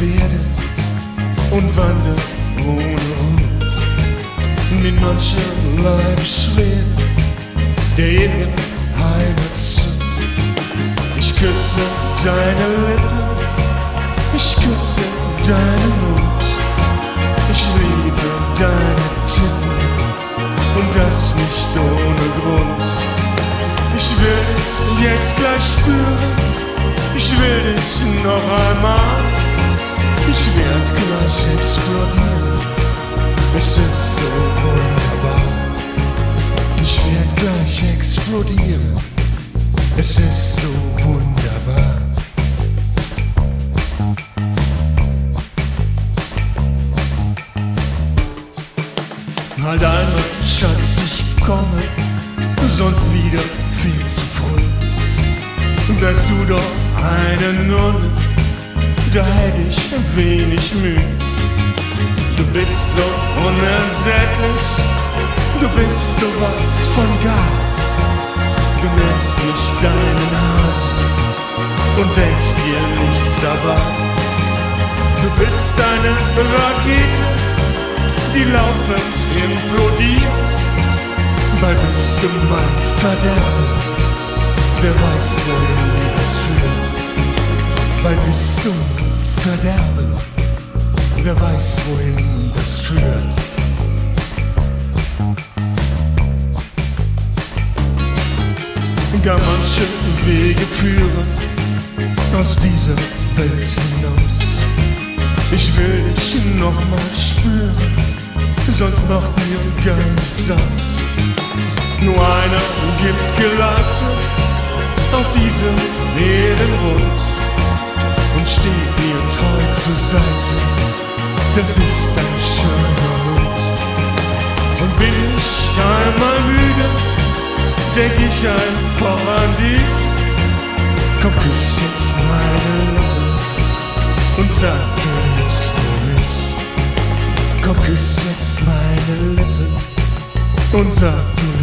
werde und wandere ohne Ruhe mit mancherlei Beschwerden der ewigen Heimat zu. Ich küsse deine Lippen, ich küsse deinen Mund, ich liebe deine Tippen und das nicht ohne Grund. Ich will dich jetzt gleich spüren, ich will dich noch explodieren, es ist so wunderbar. Halt einmal, Schatz, ich komme, sonst wieder viel zu früh. Wärst du doch eine Nonne, da hätte ich wenig Mühe. Du bist so unersättlich, du bist sowas von gar. Du nennst mich deinen Hasen und denkst dir nichts dabei. Du bist eine Rakete, die laufend implodiert. Bald bist du mein Verderben, wer weiß, wohin das führt. Bald bist du Verderben, wer weiß, wohin das führt. Gar manche Wege führen aus dieser Welt hinaus. Ich will dich nochmal spüren, sonst macht mir gar nichts aus. Nur einer gibt Geleite auf diesem Meerenrund und steht mir treu zur Seite. Das ist ein schöner denk ich einfach an dich. Komm, küss jetzt meine Lippen und sag, du liebst mich. Komm, küss jetzt meine Lippen und sag, du